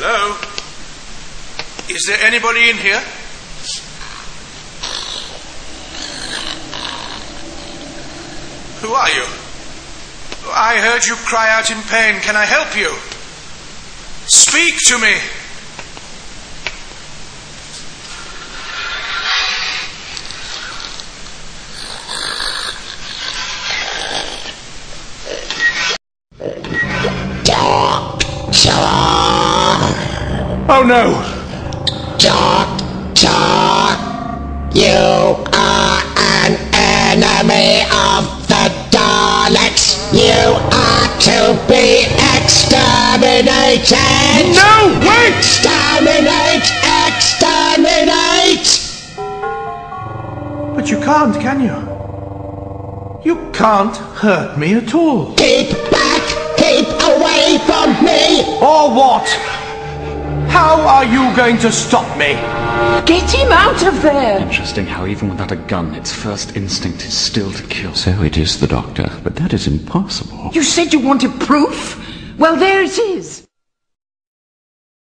Hello? Is there anybody in here? Who are you? I heard you cry out in pain. Can I help you? Speak to me. Oh no! Doctor, you are an enemy of the Daleks. You are to be exterminated. No, wait! Exterminate! Exterminate! But you can't, can you? You can't hurt me at all. Keep back! Keep away from me! Or what? How are you going to stop me? Get him out of there! Interesting how even without a gun, its first instinct is still to kill. So it is the doctor, but that is impossible. You said you wanted proof? Well, there it is.